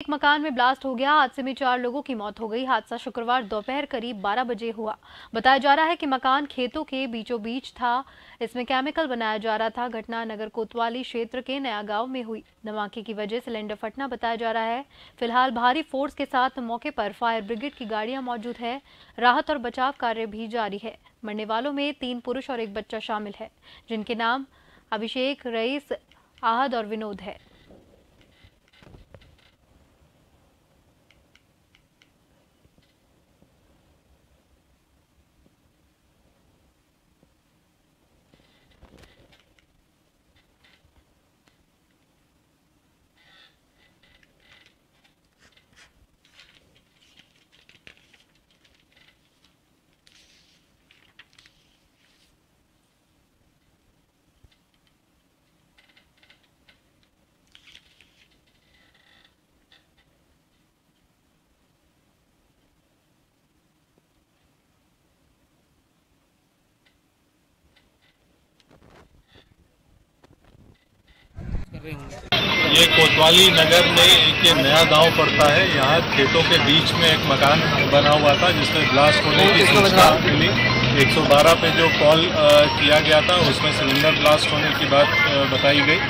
एक मकान में ब्लास्ट हो गया। हादसे में चार लोगों की मौत हो गई। हादसा शुक्रवार दोपहर करीब 12 बजे हुआ। बताया जा रहा है कि मकान खेतों के बीचों बीच था। इसमें केमिकल बनाया जा रहा था। घटना नगर कोतवाली क्षेत्र के नया गाँव में हुई। धमाके की वजह सिलेंडर फटना बताया जा रहा है। फ़िलहाल भारी फोर्स के साथ मौके पर फायर ब्रिगेड की गाड़ियाँ मौजूद है। राहत और बचाव कार्य भी जारी है। मरने वालों में तीन पुरुष और एक बच्चा शामिल है, जिनके नाम अभिषेक, रईस, आहद और विनोद है। ये कोतवाली नगर में एक ये नया गाँव पड़ता है। यहाँ खेतों के बीच में एक मकान बना हुआ था जिसमें ब्लास्ट होने की सूचना मिली। 112 पे जो कॉल किया गया था उसमें सिलेंडर ब्लास्ट होने की बात बताई गई।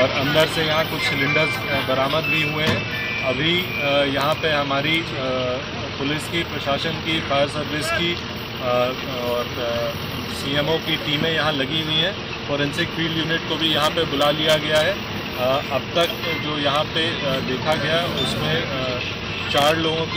और अंदर से यहाँ कुछ सिलेंडर्स बरामद भी हुए हैं। अभी यहाँ पे हमारी पुलिस की प्रशासन की फायर सर्विस की और सीएमओ की टीमें यहाँ लगी हुई हैं। फॉरेंसिक फ़ील्ड यूनिट को भी यहाँ पे बुला लिया गया है। अब तक जो यहाँ पे देखा गया उसमें चार लोगों की